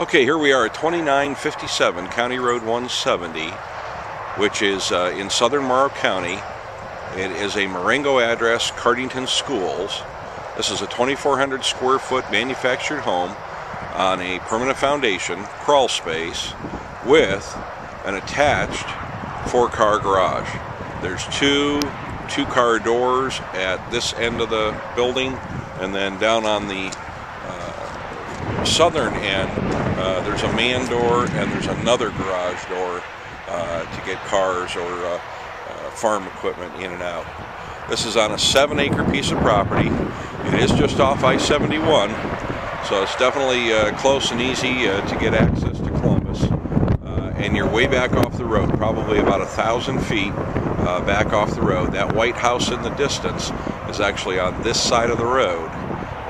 Okay, here we are at 2957 County Road 170, which is uh, in southern Morrow County. It is a Marengo address, Cardington Schools. This is a 2,400 square foot manufactured home on a permanent foundation, crawl space, with an attached four car garage. There's two two car doors at this end of the building, and then down on the southern end, uh, there's a man door and there's another garage door uh, to get cars or uh, uh, farm equipment in and out. This is on a seven acre piece of property. It is just off I-71, so it's definitely uh, close and easy to get access to Columbus. and you're way back off the road, probably about a thousand feet back off the road. That white house in the distance is actually on this side of the road,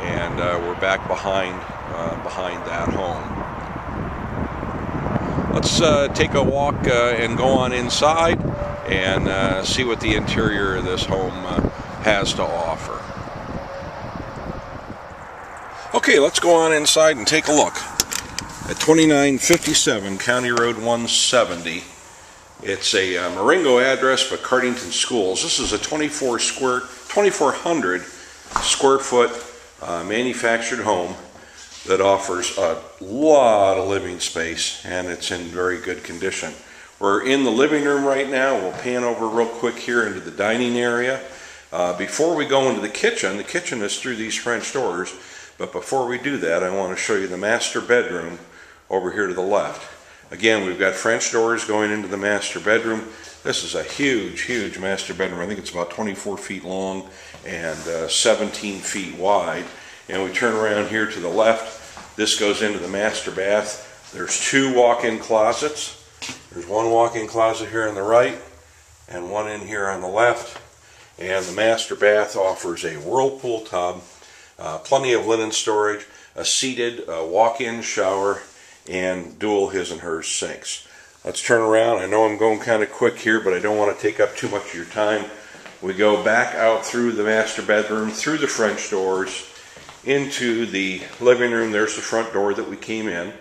and we're back behind behind that home. Let's uh, take a walk uh, and go on inside and uh, see what the interior of this home uh, has to offer. Okay, let's go on inside and take a look. At 2957 County Road 170, it's a uh, Marengo address but Cardington Schools. This is a 24 square, 2400 square foot uh, manufactured home that offers a lot of living space and it's in very good condition. We're in the living room right now. We'll pan over real quick here into the dining area. Uh, before we go into the kitchen, the kitchen is through these French doors, but before we do that, I want to show you the master bedroom over here to the left. Again, we've got French doors going into the master bedroom. This is a huge, huge master bedroom. I think it's about 24 feet long and uh, 17 feet wide and we turn around here to the left. This goes into the master bath. There's two walk-in closets. There's one walk-in closet here on the right and one in here on the left. And the master bath offers a whirlpool tub, uh, plenty of linen storage, a seated uh, walk-in shower, and dual his and hers sinks. Let's turn around. I know I'm going kind of quick here, but I don't want to take up too much of your time. We go back out through the master bedroom, through the French doors, into the living room. There's the front door that we came in.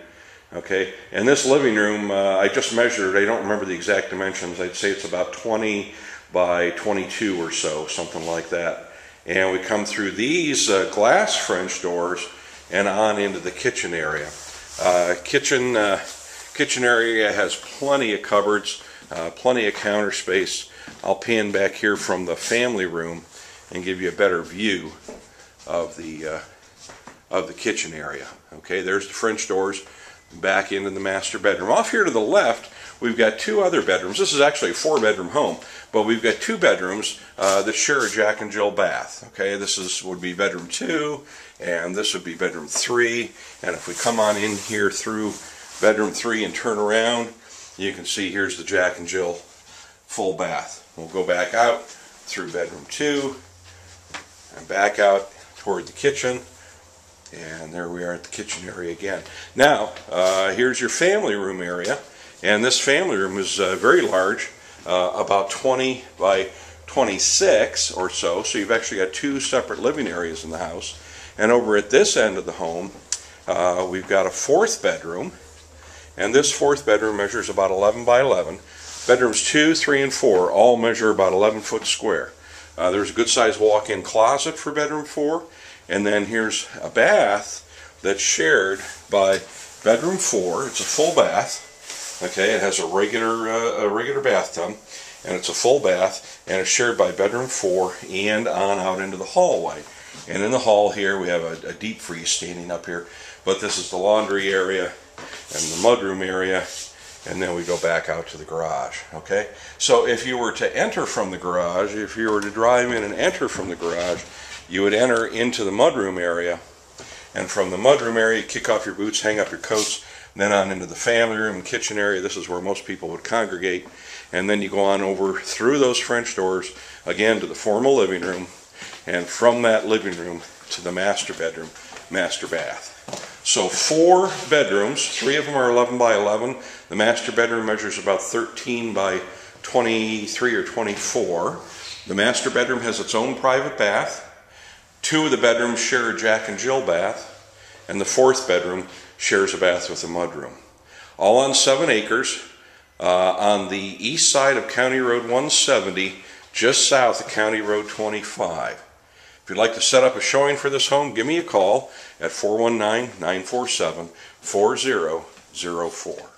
Okay, and this living room, uh, I just measured, I don't remember the exact dimensions. I'd say it's about 20 by 22 or so, something like that. And we come through these uh, glass French doors and on into the kitchen area. Uh, kitchen, uh, kitchen area has plenty of cupboards, uh, plenty of counter space. I'll pan back here from the family room and give you a better view of the uh, of the kitchen area. Okay, there's the French doors back into the master bedroom. Off here to the left, we've got two other bedrooms. This is actually a four-bedroom home, but we've got two bedrooms uh, that share a Jack and Jill bath. Okay, this is would be bedroom two, and this would be bedroom three. And if we come on in here through bedroom three and turn around, you can see here's the Jack and Jill full bath. We'll go back out through bedroom two and back out toward the kitchen and there we are at the kitchen area again. Now, uh, here's your family room area. And this family room is uh, very large, uh, about 20 by 26 or so. So you've actually got two separate living areas in the house. And over at this end of the home, uh, we've got a fourth bedroom. And this fourth bedroom measures about 11 by 11. Bedrooms 2, 3, and 4 all measure about 11 foot square. Uh, there's a good sized walk in closet for bedroom 4 and then here's a bath that's shared by bedroom four. It's a full bath. Okay, it has a regular uh, a regular bathtub, and it's a full bath, and it's shared by bedroom four and on out into the hallway. And in the hall here, we have a, a deep freeze standing up here, but this is the laundry area and the mudroom area, and then we go back out to the garage. Okay, so if you were to enter from the garage, if you were to drive in and enter from the garage, you would enter into the mudroom area, and from the mudroom area, kick off your boots, hang up your coats, then on into the family room kitchen area. This is where most people would congregate. And then you go on over through those French doors, again to the formal living room, and from that living room to the master bedroom, master bath. So four bedrooms, three of them are 11 by 11. The master bedroom measures about 13 by 23 or 24. The master bedroom has its own private bath. Two of the bedrooms share a Jack and Jill bath, and the fourth bedroom shares a bath with a mudroom. All on seven acres uh, on the east side of County Road 170, just south of County Road 25. If you'd like to set up a showing for this home, give me a call at 419 947 4004.